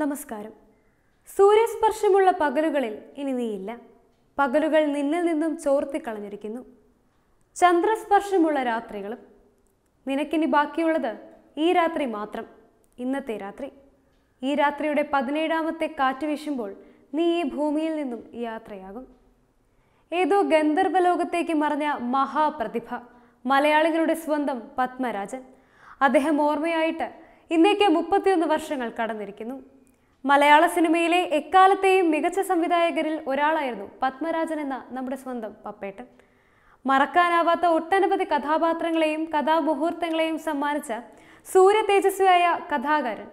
നമസ്കാരം. സൂര്യസ്പർശമുള്ള പകലുകളിൽ ഇനി നീയില്ല. പകലുകൾ നിന്നിൽ നിന്നും ചോർത്തിക്കളഞ്ഞിരിക്കുന്നു ചന്ദ്രസ്പർശമുള്ള രാത്രികളും. നിനക്കിനി ബാക്കിയുള്ളത് ഈ രാത്രി മാത്രം ഇന്നത്തെ രാത്രി. ഈ രാത്രിയുടെ പതിനേഴാമത്തെ കാറ്റ് വീശുമ്പോൾ നീ ഈ ഭൂമിയിൽ നിന്നും യാത്രയാകും. ഏതോ ഗന്ധർവലോകത്തേക്ക് മറഞ്ഞ മഹാപ്രതിഭ മലയാളികളുടെ സ്വന്തം പത്മരാജൻ. അദ്ദേഹം ഓർമ്മയായിട്ട് ഇന്നേക്ക് മുപ്പത്തിയൊന്ന് വർഷങ്ങൾ കടന്നിരിക്കുന്നു. മലയാള സിനിമയിലെ എക്കാലത്തെയും മികച്ച സംവിധായകരിൽ ഒരാളായിരുന്നു പത്മരാജൻ എന്ന നമ്മുടെ സ്വന്തം പപ്പേട്ടൻ. മറക്കാനാവാത്ത ഒട്ടനവധി കഥാപാത്രങ്ങളെയും കഥാമുഹൂർത്തങ്ങളെയും സമ്മാനിച്ച സൂര്യ തേജസ്വിയായ കഥാകാരൻ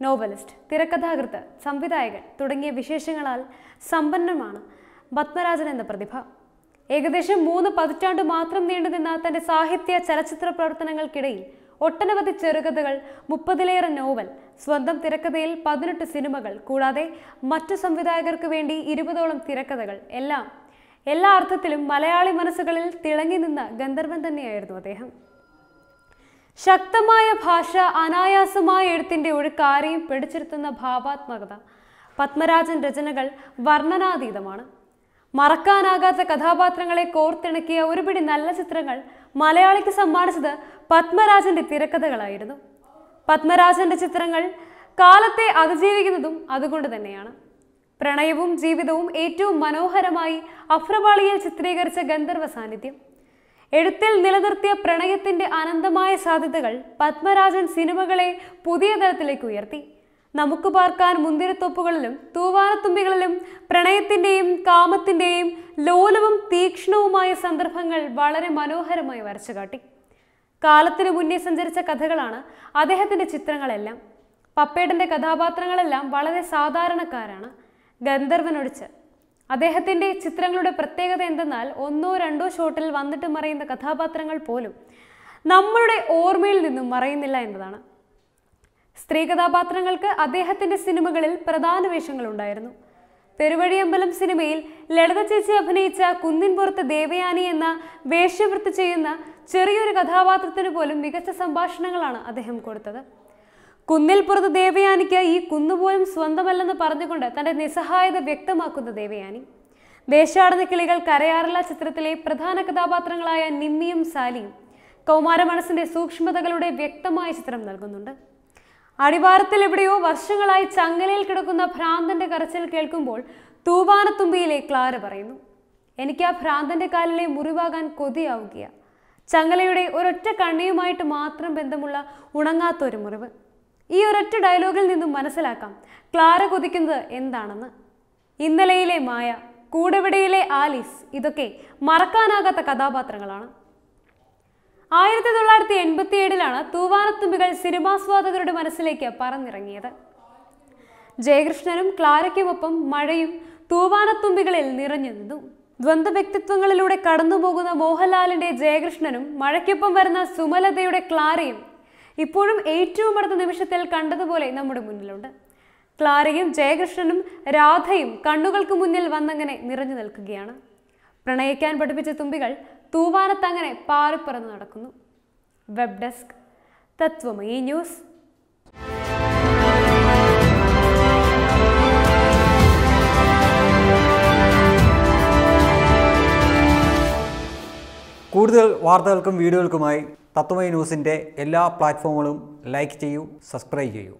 നോവലിസ്റ്റ് തിരക്കഥാകൃത്ത് സംവിധായകൻ തുടങ്ങിയ വിശേഷങ്ങളാൽ സമ്പന്നമാണ് പത്മരാജൻ എന്ന പ്രതിഭ. ഏകദേശം മൂന്ന് പതിറ്റാണ്ട് മാത്രം നീണ്ടുനിന്ന തന്റെ സാഹിത്യ ചലച്ചിത്ര പ്രവർത്തനങ്ങൾക്കിടയിൽ ഒട്ടനവധി ചെറുകഥകൾ മുപ്പതിലേറെ നോവൽ സ്വന്തം തിരക്കഥയിൽ പതിനെട്ട് സിനിമകൾ കൂടാതെ മറ്റു സംവിധായകർക്ക് വേണ്ടി ഇരുപതോളം തിരക്കഥകൾ എല്ലാം എല്ലാ അർത്ഥത്തിലും മലയാളി മനസ്സുകളിൽ തിളങ്ങി നിന്ന ഗന്ധർവൻ തന്നെയായിരുന്നു അദ്ദേഹം. ശക്തമായ ഭാഷ അനായാസമായ എഴുത്തിന്റെ ഒഴുക്ക് ആരെയും പിടിച്ചിരുത്തുന്ന ഭാവാത്മകത പത്മരാജൻ രചനകൾ വർണനാതീതമാണ്. മറക്കാനാകാത്ത കഥാപാത്രങ്ങളെ കോർത്തിണക്കിയ ഒരുപിടി നല്ല ചിത്രങ്ങൾ മലയാളിക്ക് സമ്മാനിച്ചത് പത്മരാജന്റെ തിരക്കഥകളായിരുന്നു. പത്മരാജന്റെ ചിത്രങ്ങൾ കാലത്തെ അതിജീവിക്കുന്നതും അതുകൊണ്ട് തന്നെയാണ്. പ്രണയവും ജീവിതവും ഏറ്റവും മനോഹരമായി അഫ്രപാളിയിൽ ചിത്രീകരിച്ച ഗന്ധർവ സാന്നിധ്യം. എഴുത്തിൽ നിലനിർത്തിയ പ്രണയത്തിന്റെ അനന്തമായ സാധ്യതകൾ പത്മരാജൻ സിനിമകളെ പുതിയ തലത്തിലേക്ക് ഉയർത്തി. നമുക്ക് പാർക്കാൻ മുന്തിരിത്തോപ്പുകളിലും തൂവാനത്തുമ്പികളിലും പ്രണയത്തിന്റെയും കാമത്തിന്റെയും ലോലവും തീക്ഷ്ണവുമായ സന്ദർഭങ്ങൾ വളരെ മനോഹരമായി വരച്ചു കാട്ടി. കാലത്തിനു മുന്നേ സഞ്ചരിച്ച കഥകളാണ് അദ്ദേഹത്തിന്റെ ചിത്രങ്ങളെല്ലാം. പപ്പേട്ടന്റെ കഥാപാത്രങ്ങളെല്ലാം വളരെ സാധാരണക്കാരാണ്. ഗന്ധർവനൊടിച്ച് അദ്ദേഹത്തിന്റെ ചിത്രങ്ങളുടെ പ്രത്യേകത എന്തെന്നാൽ ഒന്നോ രണ്ടോ ഷോട്ടിൽ വന്നിട്ട് മറയുന്ന കഥാപാത്രങ്ങൾ പോലും നമ്മളുടെ ഓർമ്മയിൽ നിന്നും മറയുന്നില്ല എന്നതാണ്. സ്ത്രീ കഥാപാത്രങ്ങൾക്ക് അദ്ദേഹത്തിന്റെ സിനിമകളിൽ പ്രധാന വേഷങ്ങളുണ്ടായിരുന്നു. പെരുവഴിയമ്പലം സിനിമയിൽ ലളിത ചേച്ചി അഭിനയിച്ച കുന്നിൻപുറത്ത് ദേവയാനി എന്ന വേഷ്യവൃത്തി ചെയ്യുന്ന ചെറിയൊരു കഥാപാത്രത്തിന് പോലും മികച്ച സംഭാഷണങ്ങളാണ് അദ്ദേഹം കൊടുത്തത്. കുന്നിൽ പുറത്ത് ദേവയാനിക്ക് ഈ കുന്നുപോലും സ്വന്തമല്ലെന്ന് പറഞ്ഞുകൊണ്ട് തന്റെ നിസ്സഹായത വ്യക്തമാക്കുന്ന ദേവയാനി. ദേശാടന കിളികൾ കരയാറില്ല ചിത്രത്തിലെ പ്രധാന കഥാപാത്രങ്ങളായ നിമ്മിയും സാലിയും കൗമാര മനസ്സിന്റെ സൂക്ഷ്മതകളുടെ വ്യക്തമായ ചിത്രം നൽകുന്നുണ്ട്. അടിവാരത്തിൽ എവിടെയോ വർഷങ്ങളായി ചങ്ങലയിൽ കിടക്കുന്ന ഭ്രാന്തന്റെ കരച്ചിൽ കേൾക്കുമ്പോൾ തൂവാനത്തുമ്പിയിലെ ക്ലാര പറയുന്നു എനിക്ക് ആ ഭ്രാന്തന്റെ കാലിലെ മുറിവാകാൻ കൊതിയാവുകയാ. ചങ്ങലയുടെ ഒരൊറ്റ കണ്ണിയുമായിട്ട് മാത്രം ബന്ധമുള്ള ഉണങ്ങാത്ത ഒരു മുറിവ്. ഈ ഒരൊറ്റ ഡയലോഗിൽ നിന്നും മനസ്സിലാക്കാം ക്ലാര കൊതിക്കുന്നത് എന്താണെന്ന്. ഇന്നലെയിലെ മായ കൂടെവിടയിലെ ആലീസ് ഇതൊക്കെ മറക്കാനാകാത്ത കഥാപാത്രങ്ങളാണ്. ആയിരത്തി തൊള്ളായിരത്തി എൺപത്തി ഏഴിലാണ് തൂവാനത്തുമ്പികൾ സിനിമാസ്വാദകരുടെ മനസ്സിലേക്ക് പറന്നിറങ്ങിയത്. ജയകൃഷ്ണനും ക്ലാരയ്ക്കുമൊപ്പം മഴയും തൂവാനത്തുമ്പികളിൽ നിറഞ്ഞു നിന്നു. ദ്വന്ദ് വ്യക്തിത്വങ്ങളിലൂടെ കടന്നുപോകുന്ന മോഹൻലാലിന്റെ ജയകൃഷ്ണനും മഴയ്ക്കൊപ്പം വരുന്ന സുമലതയുടെ ക്ലാരയും ഇപ്പോഴും ഏറ്റവും അടുത്ത നിമിഷത്തിൽ കണ്ടതുപോലെ നമ്മുടെ മുന്നിലുണ്ട്. ക്ലാരയും ജയകൃഷ്ണനും രാധയും കണ്ണുകൾക്ക് മുന്നിൽ വന്നങ്ങനെ നിറഞ്ഞു നിൽക്കുകയാണ്. പ്രണയിക്കാൻ പഠിപ്പിച്ച തുമ്പികൾ തൂവാനത്തങ്ങനെ പാറിപ്പറന്ന് നടക്കുന്നു. Web desk Tatwamayi news. കൂടുതൽ വാർത്തകൾക്കും എല്ലാ പ്ലാറ്റ്ഫോമുകളും ലൈക്ക് ചെയ്യൂ സബ്സ്ക്രൈബ് ചെയ്യൂ.